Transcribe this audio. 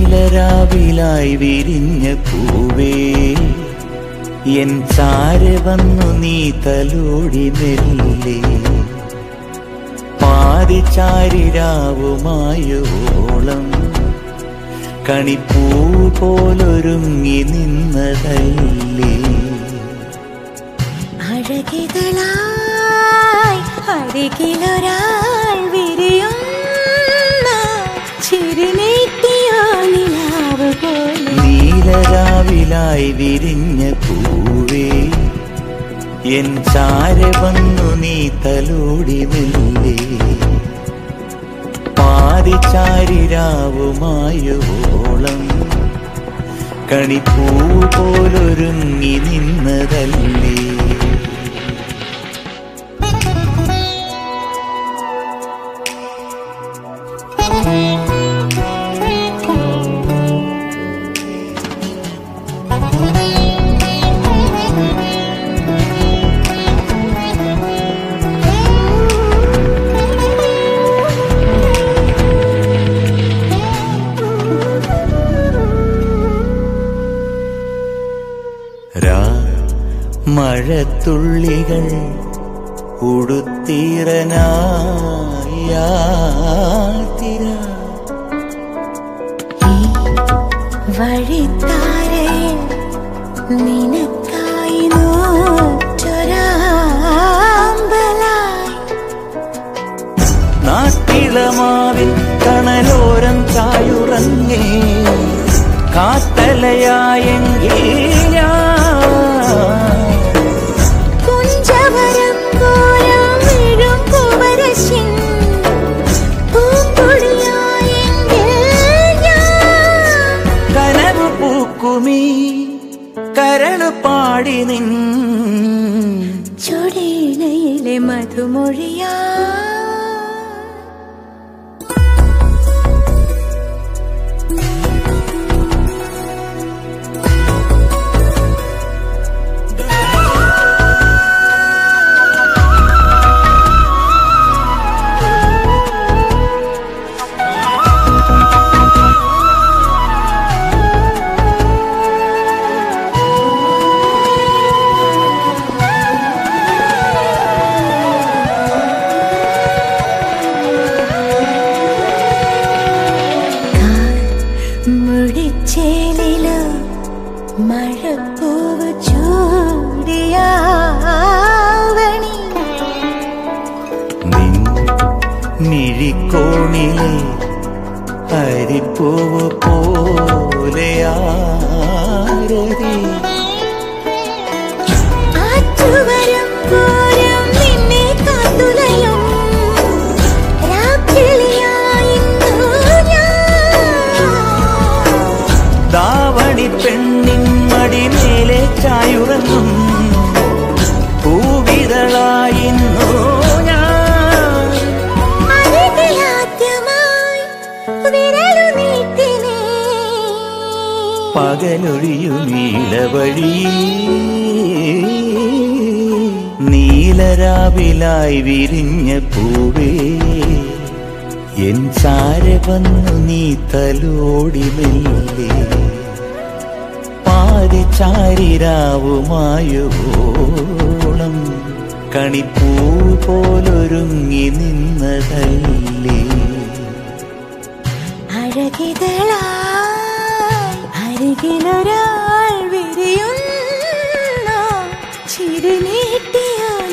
നീലരാവിലായി വിരിഞ്ഞ പൂവേ എൻ ചാര വന്നു നീ തലോടി മെല്ലെ പാതിചാരിരാവുമായോളം കണിപ്പൂ പോലൊരുങ്ങി നിന്നതല്ലേ. നീലരാവിലായി വിരിഞ്ഞ പൂവേ എൻ ചാര വന്നു നീ തലോടി മെല്ലെ പാതിച്ചാരിരാവുമായോളം കണിപ്പൂ പോലൊരുങ്ങി നിന്നതല്ലേ. മഴത്തുള്ളികൾ ഉടുത്തീറനായാതിര വഴിത്താരയിൽ നിനക്കായി നോറ്റൊരാമ്പലായി. നാട്ടിളമാവിൻ കണലോരം ചായുറങ്ങേ കാത്തലയായെങ്കിൽ പൂക്കുമീ കരൾ പാടി നിൻ ചൊടിയിലയിലെ മധുമൊഴിയാ അരിപ്പൂവ് പോലെയാരതി. ആറ്റുവരം പോരം നിന്നെ കാത്തുലയും. രാക്കിളിയായിന്നു ഞാൻ. ദാവണി പെണ്ണിൻ മടിമേലെ ചായുറങ്ങും. പൂവിതളായിന്നു പകലൊഴിയു നീലവഴി നീലരാവിലായി വിരിഞ്ഞ പൂവേ എൻ ചാര വന്നു നീ തലോടി മെല്ലെ. പാതിച്ചാരിരാവുമായോളം കണിപ്പൂ പോലൊരുങ്ങി നിന്നതല്ലേ. അഴകികളായി അരികിലൊരാൾ വിരിയുന്ന ചിരി നീട്ടിയ നിലാവ് പോലെ